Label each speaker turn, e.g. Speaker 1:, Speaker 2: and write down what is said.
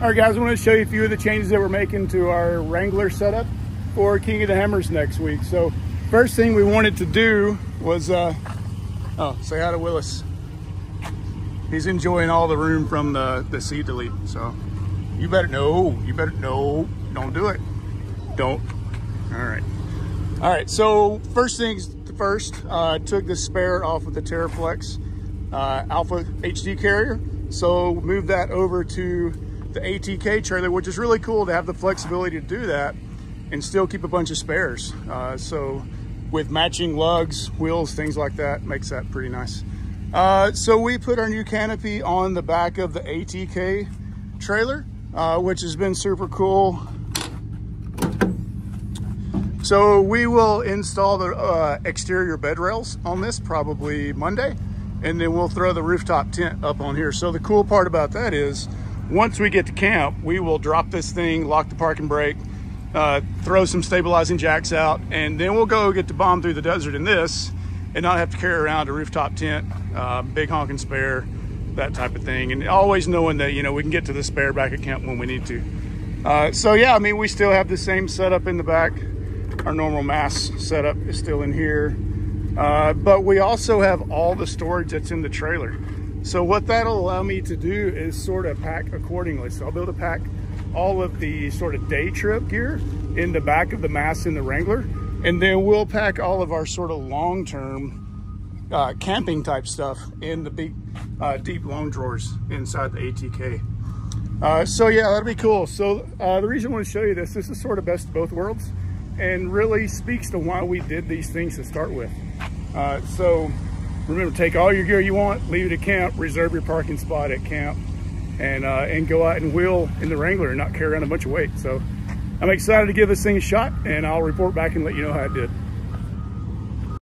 Speaker 1: All right, guys, I want to show you a few of the changes that we're making to our Wrangler setup for King of the Hammers next week. So first thing we wanted to do was, uh, oh, say hi to Willis. He's enjoying all the room from the, the seat delete. So you better, no, you better, no, don't do it. Don't. All right. All right, so first things first, uh, took the spare off of the TeraFlex uh, Alpha HD carrier. So move that over to the ATK trailer, which is really cool to have the flexibility to do that and still keep a bunch of spares. Uh, so with matching lugs, wheels, things like that, makes that pretty nice. Uh, so we put our new canopy on the back of the ATK trailer, uh, which has been super cool. So we will install the uh, exterior bed rails on this probably Monday, and then we'll throw the rooftop tent up on here. So the cool part about that is once we get to camp, we will drop this thing, lock the parking brake, uh, throw some stabilizing jacks out, and then we'll go get the bomb through the desert in this and not have to carry around a rooftop tent, uh, big honking spare, that type of thing. And always knowing that, you know, we can get to the spare back at camp when we need to. Uh, so yeah, I mean, we still have the same setup in the back. Our normal mass setup is still in here. Uh, but we also have all the storage that's in the trailer. So what that'll allow me to do is sort of pack accordingly. So I'll be able to pack all of the sort of day trip gear in the back of the Mass in the Wrangler. And then we'll pack all of our sort of long-term uh, camping type stuff in the big, uh, deep long drawers inside the ATK. Uh, so yeah, that'll be cool. So uh, the reason I want to show you this, this is sort of best of both worlds and really speaks to why we did these things to start with. Uh, so Remember, take all your gear you want, leave it at camp, reserve your parking spot at camp, and uh, and go out and wheel in the Wrangler and not carry around a bunch of weight. So I'm excited to give this thing a shot, and I'll report back and let you know how it did.